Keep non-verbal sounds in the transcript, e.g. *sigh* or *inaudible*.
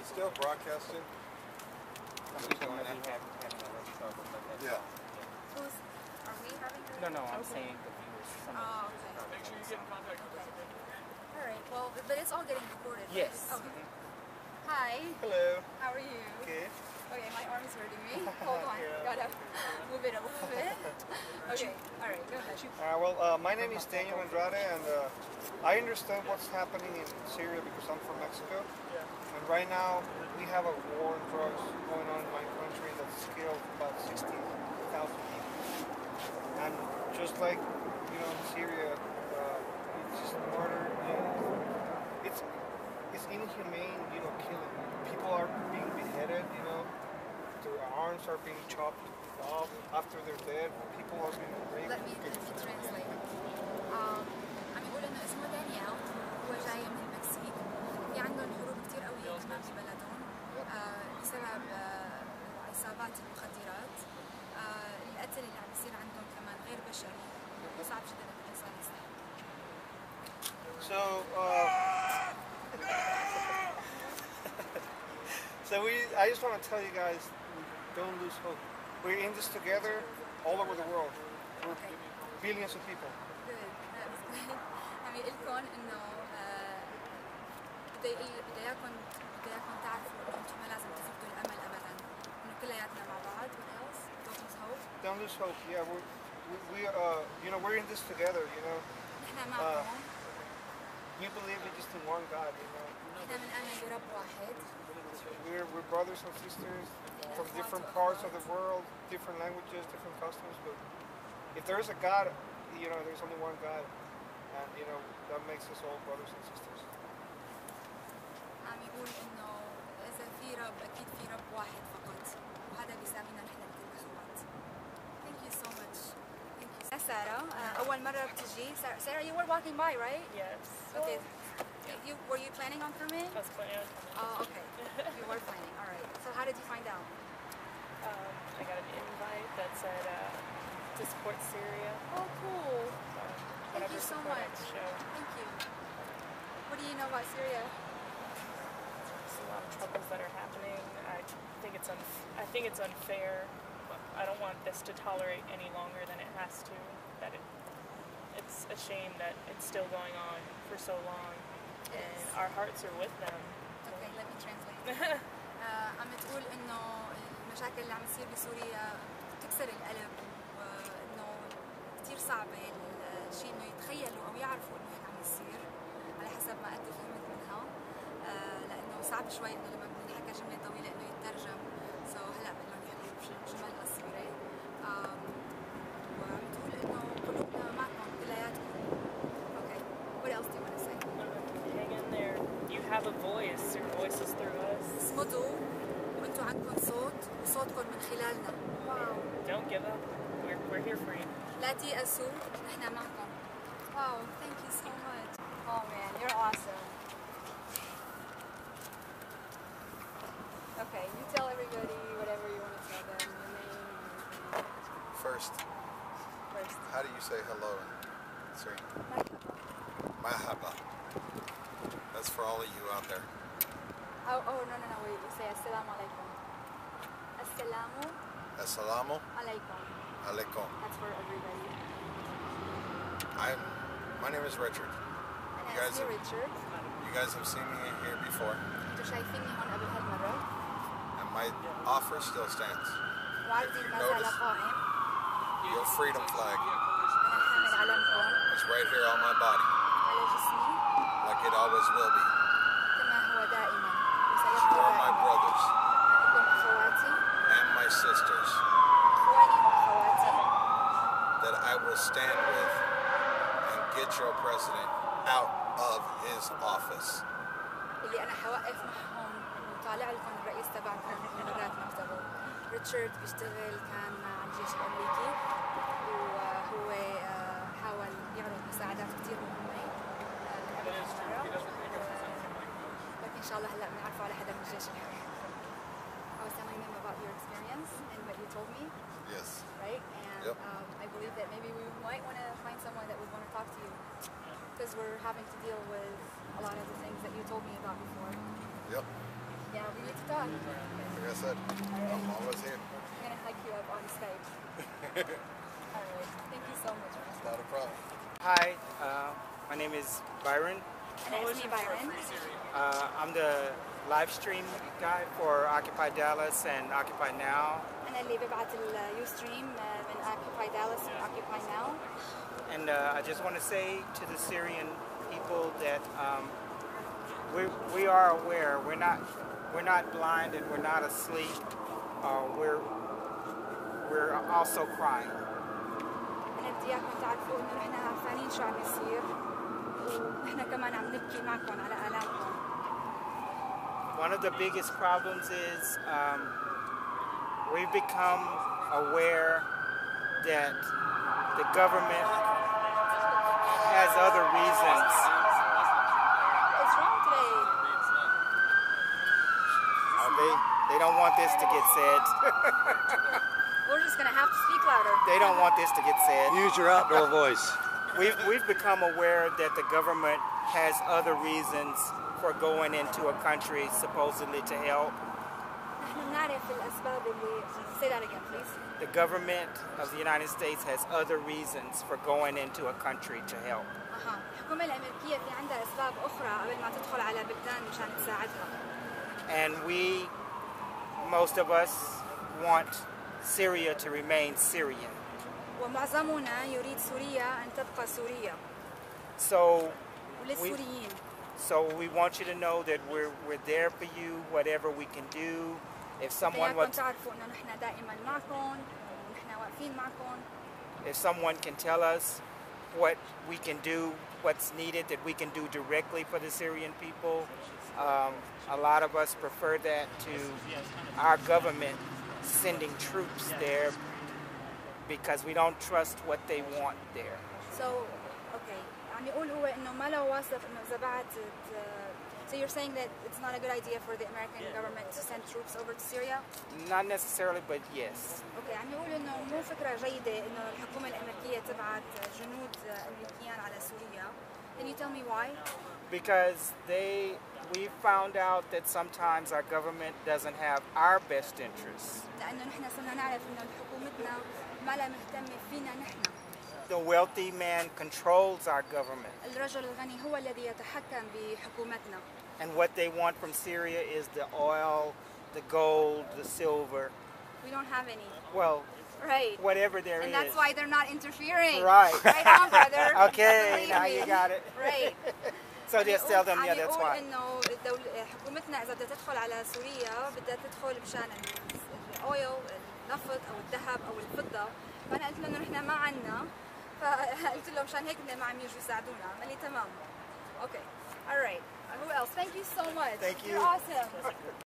It's still broadcasting. I'm just going to be having, having a workshop or like that. Yeah. Who's, are we having her? No, no, I'm Okay. saying the viewers. Oh, okay. Make sure you get in contact with us. All right. Well, but it's all getting recorded. right? Yes. Okay. Mhm. Hi. Hello. How are you? Okay. Okay, my arm's hurting me. *laughs* Hold on. Yeah. Gotta move it a little bit. *laughs* Okay. All right. Go ahead. Uh, well, uh, my name is Daniel Andrade, and uh, I understand what's happening in Syria because I'm from Mexico right now, we have a war on drugs going on in my country that's killed about 60,000 people. And just like, you know, in Syria, uh, it's just murder. You know, it's, it's inhumane, you know, killing. People are being beheaded, you know. Their arms are being chopped off after they're dead. People are being raped. Let me, let me translate. Um, I'm Irina which I am ببلدهم آه، بسبب آه، عصابات المخدرات آه، القتل اللي عم يصير عندهم كمان غير بشري صعب جدا انه الانسان يستحمل So, uh, so we, I just want to tell you guys, don't lose hope. We're in this together all over the world. We're billions of people. Good. يقول لكم آه، بده يقول- بده اياكم بده اياكم تعرفوا انه انتم ما لازم تفقدوا الامل ابدا انه كلياتنا مع بعض what else don't lose hope Don't lose hope. Yeah, we're, we, we, uh, you know, we're in this together. You know, نحن معكم we believe in just in one God. You know, نحن بنآمن برب واحد we're, we're brothers and sisters from different parts of the world, different languages, different customs. But if there is a God, you know, there's only one God, and you know that makes us all brothers and sisters. عم يقول انه اذا في رب اكيد في رب واحد فقط وهذا بيساوينا نحن الكل اخوات Thank you so much. Thank you. سارة آه، أول مرة بتجي سارة, Sarah you were walking by right? Yes. Okay. You, you, were you planning on coming? I was planning on coming. Oh, okay. You were planning. All right. So how did you find out? Um, I got an invite that said uh, to support Syria. Oh, cool. So Thank whatever you so support I much. can show. Thank you. What do you know about Syria? There's a lot of troubles that are happening. I think it's unf- I think it's unfair. I don't want this to tolerate any longer than it has to. That it, it's a shame that it's still going on for so long, and Yes. our hearts are with them. Okay, let me translate. *laughs* آه، عم تقول انه المشاكل اللي عم تصير بسوريا بتكسر القلب وانه كثير صعبه الشيء انه يتخيلوا او يعرفوا انه هيك عم يصير على حسب ما قد فهمت منها آه، لانه صعب شوي إنه لما بنحكى جملة طويلة إنه يترجم. سو هلأ بدهم يحكوا بج- جمل قصيره تقول إنه قلوبنا معكم كلياتكم أوكي what else do you want to say? Hang in there. You have a voice. Your voice is through us. اصمدوا وأنتم عندكم صوت وصوتكم من خلالنا. واو Don't give up. We're, we're here for you. لا تيأسوا. نحن معكم. واو thank you so much. Oh man. You're awesome. Okay, you tell everybody whatever you want to tell them, your name. First. First. How do you say hello in Syrian? Mahaba. That's for all of you out there. Oh, oh no, no, no, wait. You say assalamu alaikum. Assalamu. Assalamu. Alaikum. Alaikum. That's for everybody. I, my name is Richard. And you guys have, Richard. You guys have seen me here before. my offer still stands. وعدي you ما زال notice- قائم Your freedom flag أنا حامل علمكم is right here on my body, على جسمي like it always will be. كما هو دائما You وسيبقى are my دائما brothers أنتم أخواتي and my sisters إخواني وأخواتي that I will stand with and get your president out of his office. اللي أنا حوقف معهم وطالع لكم الرئيس تبعكم من برات مكتبه ريتشارد بيشتغل كان مع الجيش الأمريكي وهو آه، حاول يعرض مساعدات كثير آه، هالمرة لكن إن شاء الله هلا بنعرفه على حدا من الجيش الحر I was telling them about your experience and what you told me Yes. right? And Yep. um, I believe that maybe we might want to find someone that would want to talk to you because we're having to deal with a lot of the things that you told me about before. Yep. Yeah, we need to talk. Like I said, I'm always here. I'm gonna hike you up on Skype. *laughs* All right. Thank you so much. It's not a problem. Hi, uh, my name is Byron. أنا اسمي بايرن. Uh, I'm the live stream guy for Occupy Dallas and Occupy Now. أنا اللي ببعت اليو ستريم من Occupy Dallas و Occupy Now. And uh, I just want to say to the Syrian people that um, we, we are aware. We're not we're not blind and we're not asleep. Uh, we're we're also crying. أنا بدي إياكم تعرفوا إنه نحن عارفانين شو عم يصير ونحن كمان عم نبكي معكم على آلامكم. One of the biggest problems is um, we've become aware that the government has other reasons. don't want this to get said. *laughs* We're just gonna have to speak louder. they don't want this to get said. Use your outdoor voice. We've we've become aware that the government has other reasons for going into a country supposedly to help. نحن بنعرف الأسباب اللي *laughs* say that again please. The government of the United States has other reasons for going into a country to help. أها الحكومة الأمريكية في عندها أسباب أخرى قبل ما تدخل على بلدان مشان تساعدها. And we, most of us, want Syria to remain Syrian. ومعظمنا يريد سوريا أن تبقى سوريا So, وللسوريين. so we want you to know that we're we're there for you, whatever we can do. If someone بدي wants, تعرفوا إنه نحن دائما معكم ونحن واقفين معكم. if someone can tell us what we can do, what's needed that we can do directly for the Syrian people, um, a lot of us prefer that to our government sending troops there because we don't trust what they want there. So, okay. عم يقول هو إنه ما له واثق إنه إذا بعت So you're saying that it's not a good idea for the American government to send troops over to Syria? Not necessarily, but yes. اوكي عم يقول انه مو فكره جيده انه الحكومه الامريكيه تبعت جنود امريكيان على سوريا. Can you tell me why? Because they, we found out that sometimes our government doesn't have our best interests. لانه نحن صرنا نعرف انه حكومتنا ما لها مهتمه فينا نحن. The wealthy man controls our government. الرجل الغني هو الذي يتحكم بحكومتنا. And what they want from Syria is the oil, the gold, the silver. We don't have any. Well, Right. whatever there is. and that's why they're not interfering. Right. Right on, brother. *laughs* Okay, Believe now me. you got it. Right. So عم just يقول- tell them, عم yeah, that's يقول why. انه الدولة حكومتنا اذا بدها تدخل على سوريا بدها تدخل مشان الاويل النفط او الذهب او الفضه فانا قلت له انه نحن ما عنا فقلت له مشان هيك بدنا ما عم يجوا يساعدونا قال لي تمام اوكي alright who else thank you so much Thank you. you're awesome